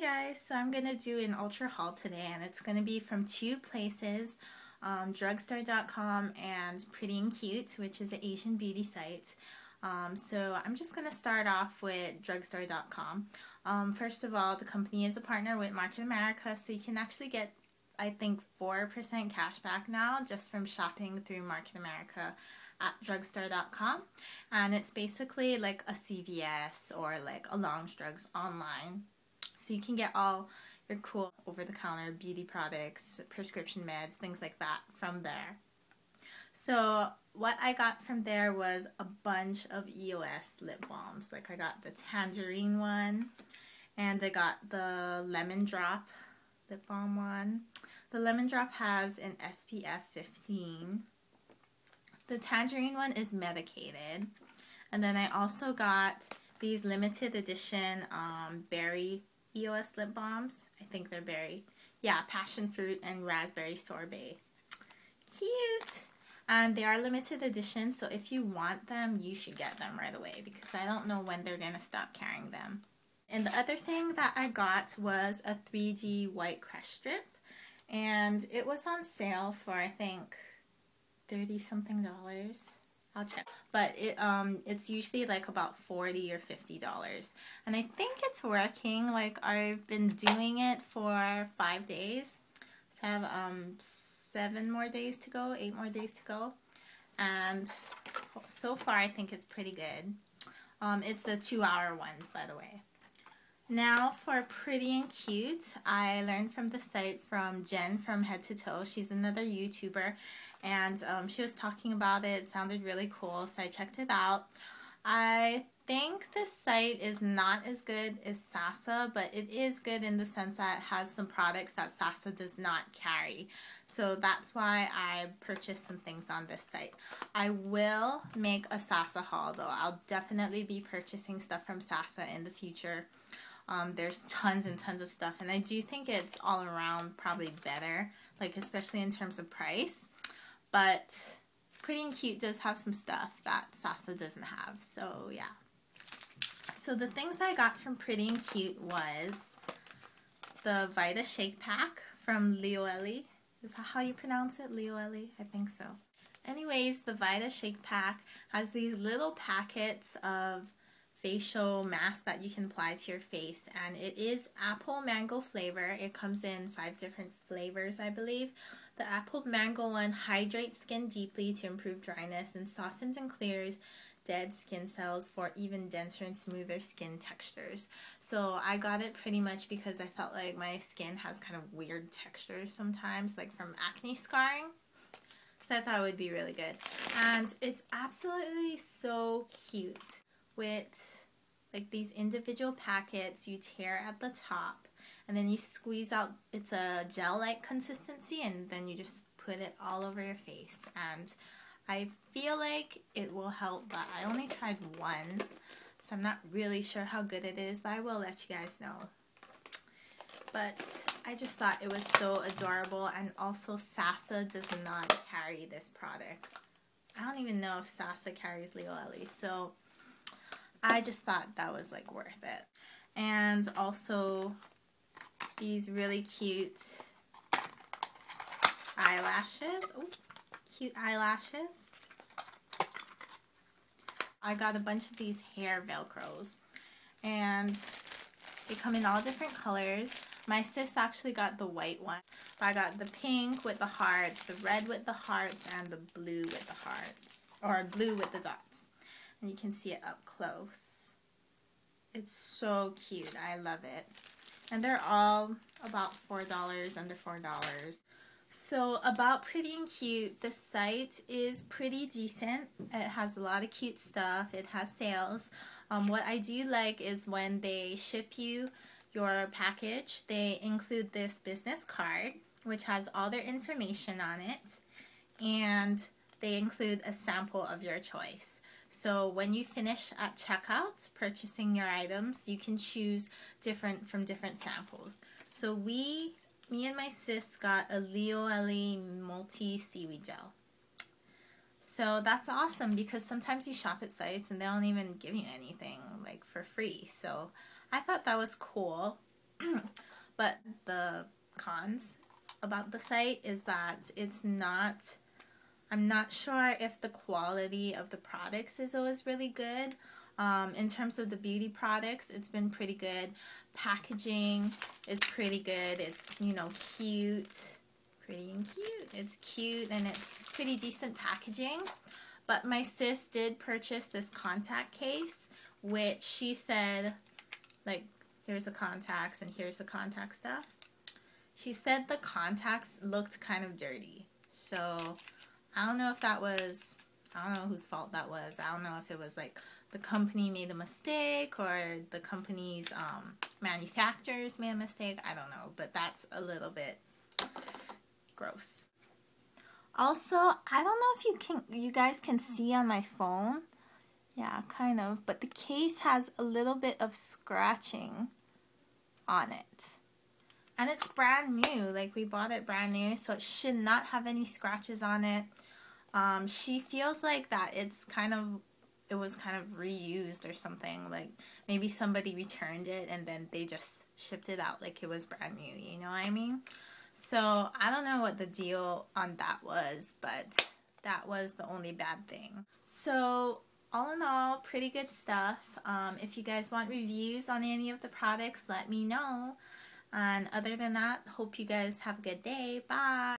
Guys, so I'm going to do an ultra haul today and it's going to be from two places, um, drugstore.com and Pretty and Cute, which is an Asian beauty site. Um, so I'm just going to start off with drugstore.com. Um, first of all, the company is a partner with Market America, so you can actually get, I think, 4% cash back now just from shopping through Market America at drugstore.com. And it's basically like a CVS or like a Long's Drugs online. So you can get all your cool over-the-counter beauty products, prescription meds, things like that from there. So what I got from there was a bunch of EOS lip balms. Like I got the tangerine one and I got the lemon drop lip balm one. The lemon drop has an SPF 15. The tangerine one is medicated. And then I also got these limited edition um, berry EOS lip balms. I think they're berry. Yeah, passion fruit and raspberry sorbet. Cute! And they are limited edition, so if you want them, you should get them right away because I don't know when they're going to stop carrying them. And the other thing that I got was a 3D white Crest strip. And it was on sale for, I think, 30 something dollars. I'll check. But it um it's usually like about 40 or 50 dollars. And I think it's working. Like I've been doing it for 5 days. So I have um 7 more days to go, 8 more days to go. And so far I think it's pretty good. Um it's the 2 hour ones by the way. Now for Pretty and Cute, I learned from the site from Jen from Head to Toe. She's another YouTuber and um, she was talking about it. It sounded really cool, so I checked it out. I think this site is not as good as Sasa, but it is good in the sense that it has some products that Sasa does not carry. So that's why I purchased some things on this site. I will make a Sasa haul though. I'll definitely be purchasing stuff from Sasa in the future. Um, there's tons and tons of stuff and I do think it's all around probably better, like especially in terms of price. But Pretty and Cute does have some stuff that Sasa doesn't have. So yeah. So the things I got from Pretty and Cute was the Vita Shake Pack from Lioele. Is that how you pronounce it? Lioele? I think so. Anyways, the Vita Shake Pack has these little packets of facial mask that you can apply to your face and it is apple mango flavor. It comes in five different flavors I believe. The apple mango one hydrates skin deeply to improve dryness and softens and clears dead skin cells for even denser and smoother skin textures. So I got it pretty much because I felt like my skin has kind of weird textures sometimes, like from acne scarring. So I thought it would be really good. And it's absolutely so cute with like these individual packets you tear at the top and then you squeeze out, it's a gel-like consistency, and then you just put it all over your face. And I feel like it will help, but I only tried one, so I'm not really sure how good it is, but I will let you guys know. But I just thought it was so adorable, and also Sasa does not carry this product. I don't even know if Sasa carries Lioele, so I just thought that was like worth it. And also these really cute eyelashes. Oh, cute eyelashes. I got a bunch of these hair velcros and they come in all different colors. My sis actually got the white one. I got the pink with the hearts, the red with the hearts, and the blue with the hearts. Or blue with the dots. And you can see it up close. It's so cute. I love it. And they're all about $4, under $4. So about Pretty and Cute, the site is pretty decent. It has a lot of cute stuff. It has sales. Um, what I do like is when they ship you your package, they include this business card, which has all their information on it. And they include a sample of your choice. So when you finish at checkout purchasing your items, you can choose different from different samples. So we, me and my sis got a Lioele Multi Seaweed Gel. So that's awesome because sometimes you shop at sites and they don't even give you anything like for free. So I thought that was cool. but the cons about the site is that it's not I'm not sure if the quality of the products is always really good. Um, in terms of the beauty products, it's been pretty good. Packaging is pretty good. It's, you know, cute. Pretty and cute. It's cute and it's pretty decent packaging. But my sis did purchase this contact case, which she said, like, here's the contacts and here's the contact stuff. She said the contacts looked kind of dirty. So I don't know if that was, I don't know whose fault that was. I don't know if it was like the company made a mistake or the company's um, manufacturers made a mistake. I don't know, but that's a little bit gross. Also, I don't know if you can, you guys can see on my phone. Yeah, kind of. But the case has a little bit of scratching on it. And it's brand new. Like, we bought it brand new, so it should not have any scratches on it. Um, she feels like that it's kind of, it was kind of reused or something. Like, maybe somebody returned it and then they just shipped it out like it was brand new. You know what I mean? So, I don't know what the deal on that was, but that was the only bad thing. So, all in all, pretty good stuff. Um, if you guys want reviews on any of the products, let me know. And other than that, hope you guys have a good day. Bye.